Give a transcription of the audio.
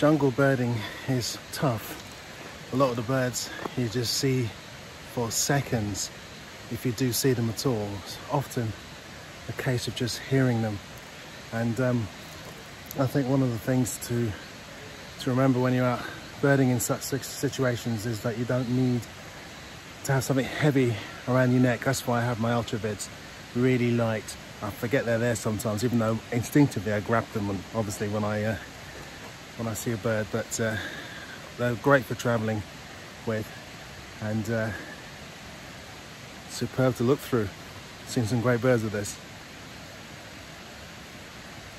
jungle birding is tough. A lot of the birds you just see for seconds, if you do see them at all. It's often a case of just hearing them. And um, I think one of the things to to remember when you're out birding in such situations is that you don't need to have something heavy around your neck. That's why I have my Ultravids really light. I forget they're there sometimes, even though instinctively I grab them, obviously when I uh, when I see a bird. But uh, they're great for travelling with, and uh, superb to look through. Seen some great birds with this.